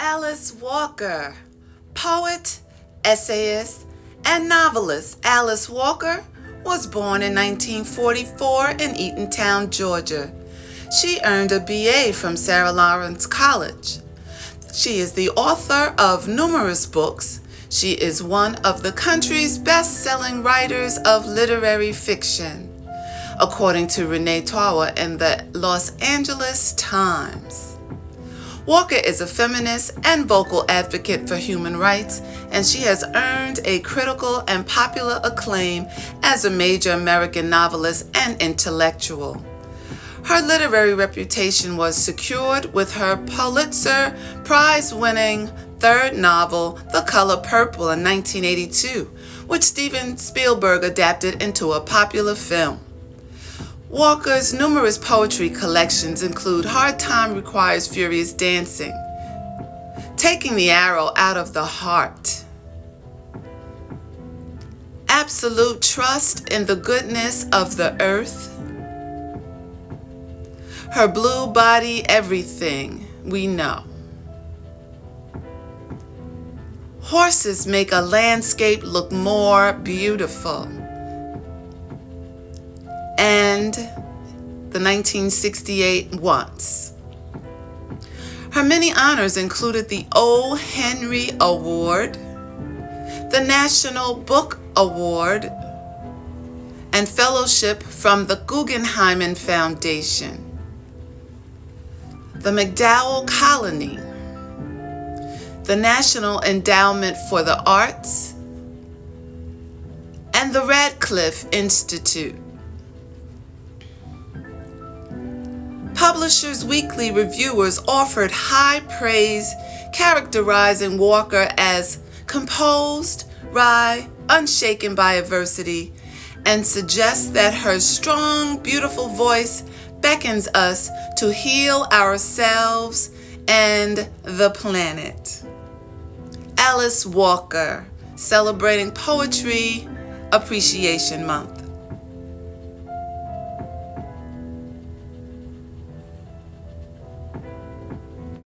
Alice Walker, poet, essayist, and novelist Alice Walker was born in 1944 in Eatontown, Georgia. She earned a BA from Sarah Lawrence College. She is the author of numerous books. She is one of the country's best selling writers of literary fiction, according to Renee Tawa in the Los Angeles Times. Walker is a feminist and vocal advocate for human rights, and she has earned a critical and popular acclaim as a major American novelist and intellectual. Her literary reputation was secured with her Pulitzer Prize winning third novel, The Color Purple, in 1982, which Steven Spielberg adapted into a popular film. Walker's numerous poetry collections include Hard Time Requires Furious Dancing, Taking the Arrow Out of the Heart, Absolute Trust in the Goodness of the Earth, Her Blue Body Everything We Know. Horses make a landscape look more beautiful and the 1968 Once. Her many honors included the O. Henry Award, the National Book Award, and fellowship from the Guggenheim Foundation, the MacDowell Colony, the National Endowment for the Arts, and the Radcliffe Institute. Publishers Weekly reviewers offered high praise, characterizing Walker as composed, wry, unshaken by adversity, and suggests that her strong, beautiful voice beckons us to heal ourselves and the planet. Alice Walker, celebrating Poetry Appreciation Month.